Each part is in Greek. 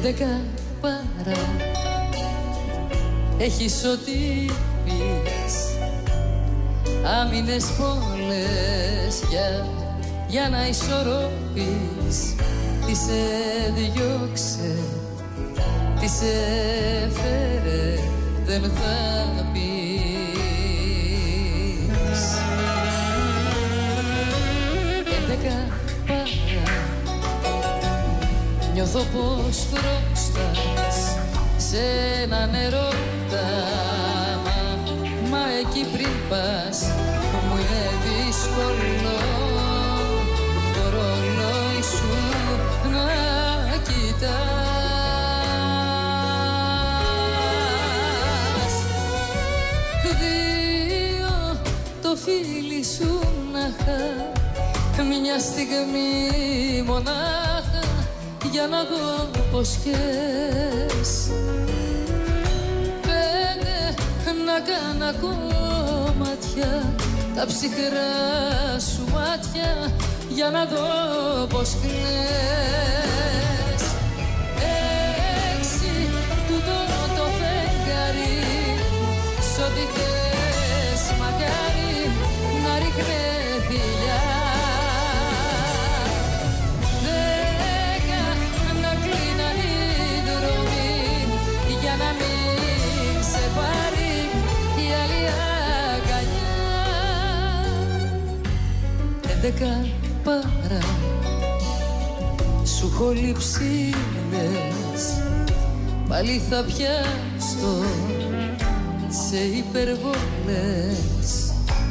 Έντεκα παρά. Έχεις ό,τι πεις. Άμυνες πολλές για, για να ισορροπείς. Τις σε διώξε, τις σε φέρε δεν θα Νιώθω πως χρωστάς σε έναν ερώτα μα, μα εκεί πριν πας μου είναι δύσκολο το ρολόι σου να κοιτάς. Δύο το φίλι σου να χα μια στιγμή μονάχα για να δω πως κες Πέντε να κάνω κομμάτια τα ψυχρά σου μάτια για να δω πως κλαις Έντεκα παρά. Σου έχω λείψει λες πάλι θα πιάστο σε υπερβολές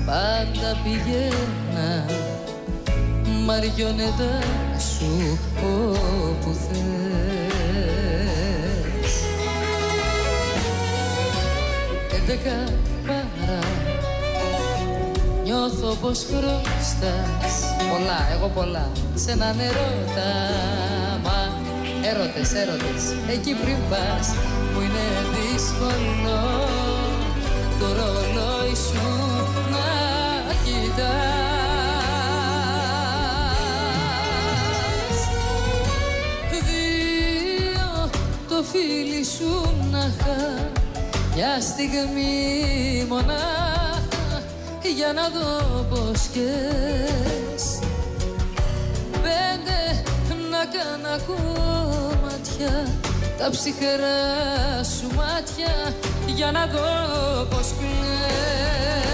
πάντα πηγαίνα. Μαριονέτα σου όπου θες. Έντεκα παρά Νιώθω πως χρωστάς. Πολλά, εγώ πολλά. Σε έναν ερώτα Μα έρωτες, έρωτες. Εκεί πριν πας Μου είναι δύσκολο Το ρολόι σου Να κοιτάς. Δύο το φίλι σου να χα Μια στιγμή μονάχα για να δω πως κες Πέντε να κάνω κομμάτια τα ψυχρά σου μάτια. Για να δω πως κλαις